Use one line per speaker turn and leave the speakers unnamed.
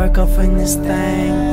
work up in this thing.